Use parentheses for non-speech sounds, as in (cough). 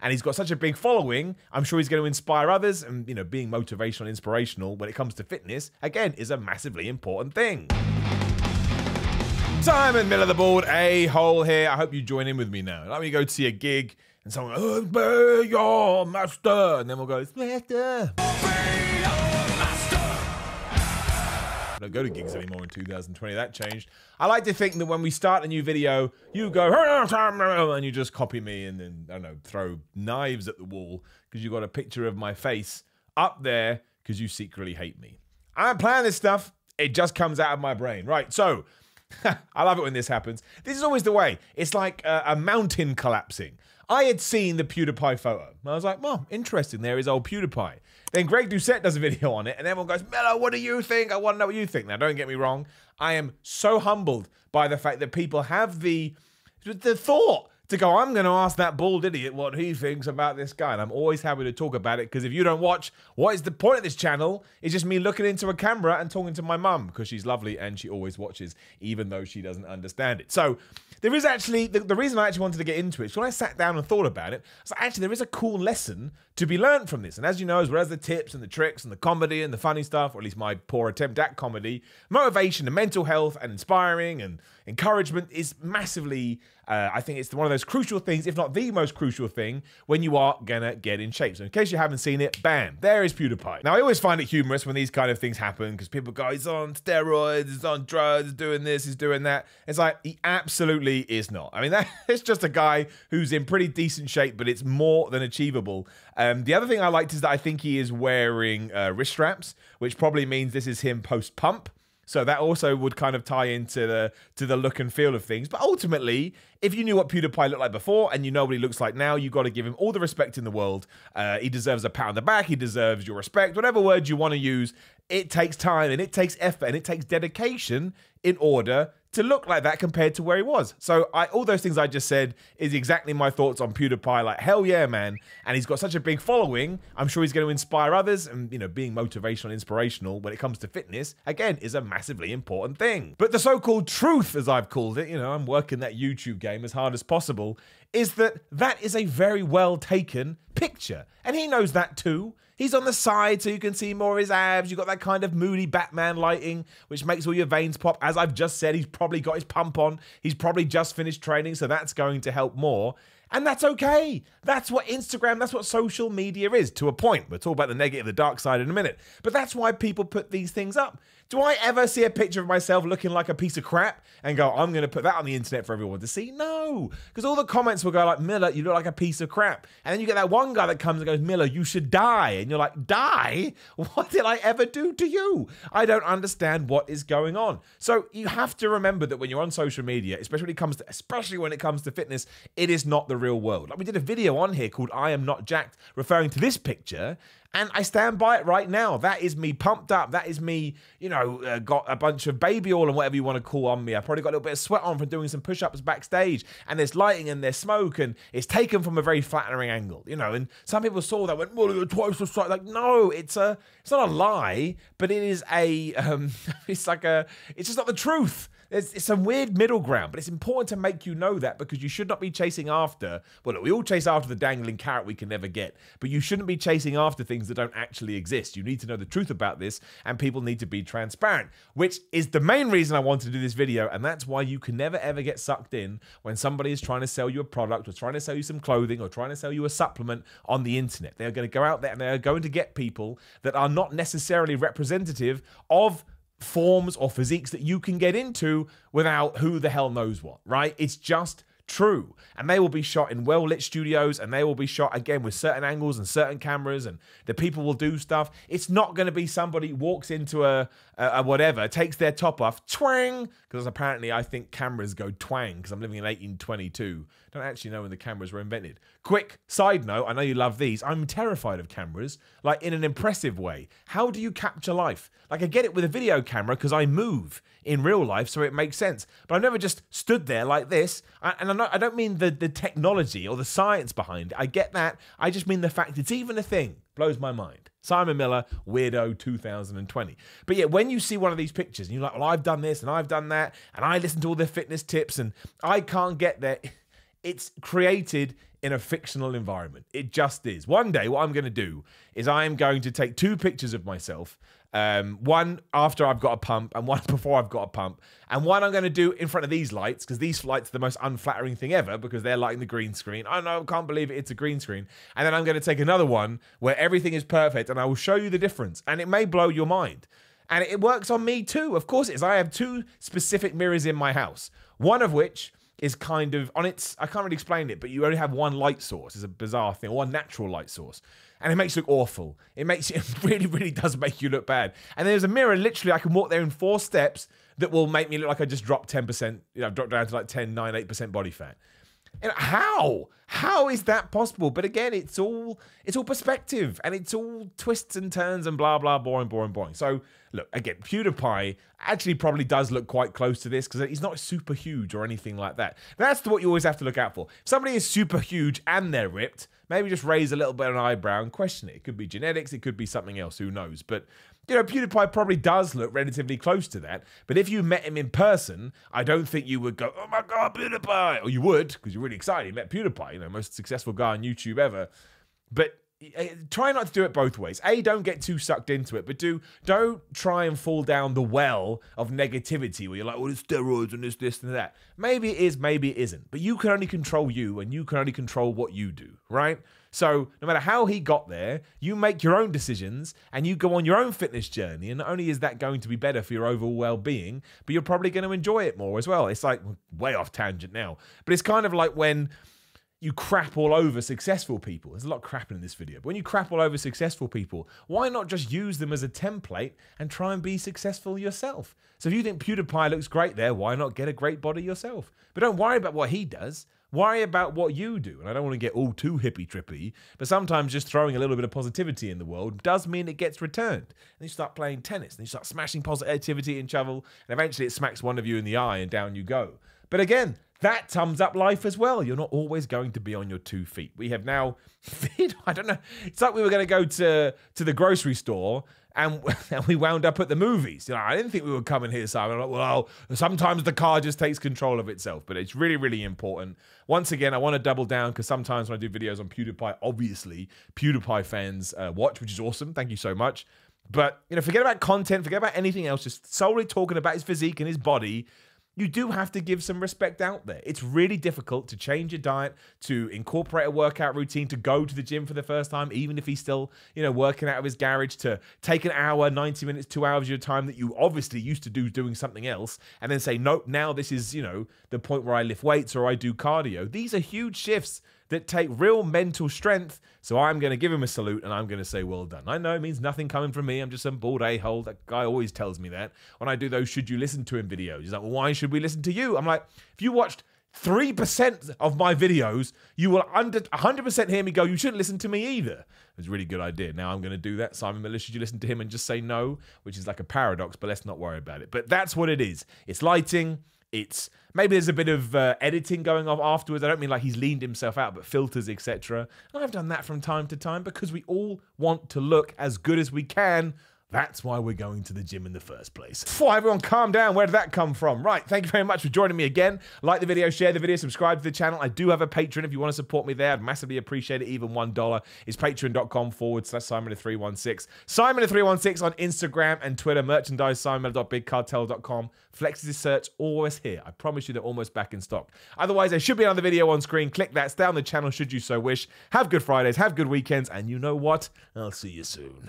and he's got such a big following. I'm sure he's going to inspire others, and you know, being motivational and inspirational when it comes to fitness again is a massively important thing. Simon Miller, the board, a hole here. I hope you join in with me now. Let me go to see a gig, and someone, oh, be your master, and then we'll go, master master. I don't go to gigs anymore in 2020. That changed. I like to think that when we start a new video, you go and you just copy me and then I don't know throw knives at the wall because you got a picture of my face up there because you secretly hate me. I don't plan this stuff. It just comes out of my brain. Right. So (laughs) I love it when this happens. This is always the way. It's like a, a mountain collapsing. I had seen the PewDiePie photo. I was like, well, interesting. There is old PewDiePie. Then Greg Doucette does a video on it, and everyone goes, Miller, what do you think? I want to know what you think. Now, don't get me wrong. I am so humbled by the fact that people have the the thought to go, I'm going to ask that bald idiot what he thinks about this guy. And I'm always happy to talk about it because if you don't watch, what is the point of this channel? It's just me looking into a camera and talking to my mum because she's lovely and she always watches, even though she doesn't understand it. So there is actually, the, the reason I actually wanted to get into it is when I sat down and thought about it, so actually there is a cool lesson to be learned from this. And as you know, as well as the tips and the tricks and the comedy and the funny stuff, or at least my poor attempt at comedy, motivation and mental health and inspiring and encouragement is massively, uh, I think it's one of those crucial things, if not the most crucial thing, when you are gonna get in shape. So in case you haven't seen it, bam, there is PewDiePie. Now I always find it humorous when these kind of things happen because people go, he's on steroids, he's on drugs, he's doing this, he's doing that. It's like, he absolutely is not. I mean, (laughs) that, it's just a guy who's in pretty decent shape, but it's more than achievable. Um, the other thing I liked is that I think he is wearing uh, wrist straps, which probably means this is him post pump. So that also would kind of tie into the to the look and feel of things. But ultimately, if you knew what PewDiePie looked like before and you know what he looks like now, you got to give him all the respect in the world. Uh, he deserves a pat on the back. He deserves your respect. Whatever word you want to use, it takes time and it takes effort and it takes dedication in order to look like that compared to where he was. So I, all those things I just said is exactly my thoughts on PewDiePie. Like hell yeah, man! And he's got such a big following. I'm sure he's going to inspire others. And you know, being motivational, and inspirational when it comes to fitness again is a massively important thing. But the so-called truth, as I've called it, you know, I'm working that YouTube game as hard as possible, is that that is a very well taken picture, and he knows that too. He's on the side so you can see more of his abs. You've got that kind of moody Batman lighting, which makes all your veins pop. As I've just said, he's probably got his pump on. He's probably just finished training, so that's going to help more. And that's okay. That's what Instagram, that's what social media is to a point. We'll talk about the negative, the dark side in a minute. But that's why people put these things up. Do I ever see a picture of myself looking like a piece of crap and go, I'm going to put that on the internet for everyone to see? No. Because all the comments will go like, Miller, you look like a piece of crap. And then you get that one guy that comes and goes, Miller, you should die. And you're like, die? (laughs) What did I ever do to you? I don't understand what is going on. So you have to remember that when you're on social media, especially when it comes to, especially when it comes to fitness, it is not the real world. Like we did a video on here called I Am Not Jacked, referring to this picture. And I stand by it right now. That is me pumped up. That is me, you know, uh, got a bunch of baby oil and whatever you want to call on me. I probably got a little bit of sweat on from doing some push ups backstage. And there's lighting and there's smoke and it's taken from a very flattering angle, you know. And some people saw that went, well, you're twice the size. Like, no, it's a, it's not a lie, but it is a, (laughs) um, it's like a, it's just not the truth. It's some weird middle ground, but it's important to make you know that because you should not be chasing after. Well, look, we all chase after the dangling carrot we can never get, but you shouldn't be chasing after things that don't actually exist. You need to know the truth about this, and people need to be transparent, which is the main reason I wanted to do this video, and that's why you can never ever get sucked in when somebody is trying to sell you a product or trying to sell you some clothing or trying to sell you a supplement on the internet. They're going to go out there and they're going to get people that are not necessarily representative of forms or physiques that you can get into without who the hell knows what, right? It's just true. And they will be shot in well lit studios and they will be shot again with certain angles and certain cameras and the people will do stuff. It's not going to be somebody walks into a, a, a whatever, takes their top off, twang, because apparently I think cameras go twang because I'm living in 1822. Don't actually know when the cameras were invented. Quick side note, I know you love these. I'm terrified of cameras, like in an impressive way. How do you capture life? Like I get it with a video camera because I move in real life, so it makes sense. But I've never just stood there like this. And I'm not, I don't mean the, the technology or the science behind it. I get that. I just mean the fact it's even a thing. Blows my mind. Simon Miller, Weirdo 2020. But yeah, when you see one of these pictures and you're like, well, I've done this and I've done that, and I listen to all their fitness tips and I can't get there (laughs) it's created in a fictional environment. It just is. One day, what I'm going to do is I am going to take two pictures of myself. Um, one after I've got a pump, and one (laughs) before I've got a pump, and one I'm going to do in front of these lights because these lights are the most unflattering thing ever because they're lighting the green screen. I know, can't believe it, it's a green screen. And then I'm going to take another one where everything is perfect, and I will show you the difference, and it may blow your mind. And it works on me too. Of course it is. I have two specific mirrors in my house. One of which is kind of on its I can't really explain it, but you only have one light source. It's a bizarre thing, one natural light source. And it makes you look awful. It makes (laughs) it really, really does make you look bad. And there's a mirror, literally, I can walk there in four steps that will make me look like I just dropped 10%, you know, dropped down to like 10, 9, 8% body fat. And how? How is that possible? But again, it's all it's all perspective and it's all twists and turns and blah blah boring, boring, boring. So look, again, PewDiePie actually probably does look quite close to this because he's not super huge or anything like that. That's what you always have to look out for. If somebody is super huge and they're ripped, maybe just raise a little bit of an eyebrow and question it. It could be genetics, it could be something else, who knows? But you know, PewDiePie probably does look relatively close to that. But if you met him in person, I don't think you would go, oh my God, PewDiePie. Or you would, because you're really excited. You met PewDiePie, you know, most successful guy on YouTube ever. But eh, try not to do it both ways. A, don't get too sucked into it, but do don't try and fall down the well of negativity where you're like, well, it's steroids and this, this, and that. Maybe it is, maybe it isn't. But you can only control you and you can only control what you do, right? So no matter how he got there, you make your own decisions and you go on your own fitness journey. And not only is that going to be better for your overall well-being, but you're probably going to enjoy it more as well. It's like way off tangent now, but it's kind of like when you crap all over successful people. There's a lot of crapping in this video. But when you crap all over successful people, why not just use them as a template and try and be successful yourself? So if you think PewDiePie looks great there, why not get a great body yourself? But don't worry about what he does. Worry about what you do. And I don't want to get all too hippy trippy, but sometimes just throwing a little bit of positivity in the world does mean it gets returned. And you start playing tennis, and you start smashing positivity in shovel, and eventually it smacks one of you in the eye, and down you go. But again, that sums up life as well. You're not always going to be on your two feet. We have now, (laughs) I don't know. It's like we were going to go to to the grocery store and, (laughs) and we wound up at the movies. You know, I didn't think we were coming here, Simon. Like, well, sometimes the car just takes control of itself, but it's really, really important. Once again, I want to double down because sometimes when I do videos on PewDiePie, obviously PewDiePie fans uh, watch, which is awesome. Thank you so much. But you know, forget about content, forget about anything else. Just solely talking about his physique and his body you do have to give some respect out there. It's really difficult to change your diet, to incorporate a workout routine, to go to the gym for the first time, even if he's still, you know, working out of his garage, to take an hour, 90 minutes, two hours of your time that you obviously used to do doing something else, and then say, nope, now this is, you know, the point where I lift weights or I do cardio. These are huge shifts that take real mental strength. So I'm going to give him a salute and I'm going to say, well done. I know it means nothing coming from me. I'm just some bald a hole. That guy always tells me that when I do those should you listen to him videos. He's like, well, why should we listen to you? I'm like, if you watched 3% of my videos, you will under 100% hear me go, you shouldn't listen to me either. It's a really good idea. Now I'm going to do that. Simon Miller, should you listen to him and just say no? Which is like a paradox, but let's not worry about it. But that's what it is. It's lighting, it's maybe there's a bit of uh, editing going on afterwards. I don't mean like he's leaned himself out, but filters, etc. I've done that from time to time because we all want to look as good as we can that's why we're going to the gym in the first place. Before everyone calm down, where did that come from? Right, thank you very much for joining me again. Like the video, share the video, subscribe to the channel. I do have a Patreon if you want to support me there. I'd massively appreciate it. Even $1 is patreon.com forward slash Simon316. Simon316 on Instagram and Twitter. Merchandise Simon.bigcartel.com. Flexes search always here. I promise you they're almost back in stock. Otherwise, there should be another video on screen. Click that. Stay on the channel should you so wish. Have good Fridays, have good weekends, and you know what? I'll see you soon.